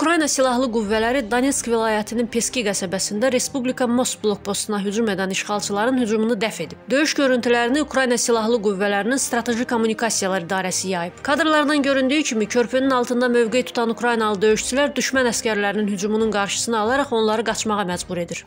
Ukrayna silahlı qüvvələri Donetsk vilayətinin Peski qəsəbəsində Respublika Most blokpostuna hücum edən işğalçıların hücumunu dəf edib. Döyüş görüntülərini Ukrayna silahlı qüvvələrinin strateji kommunikasiyalar idarəsi yayıb. Kadrlardan göründüyü kimi körpünün altında mövqe tutan Ukraynalı döyüşçülər düşmən əskərlərinin hücumunun qarşısını alaraq onları qaçmağa məcbur edir.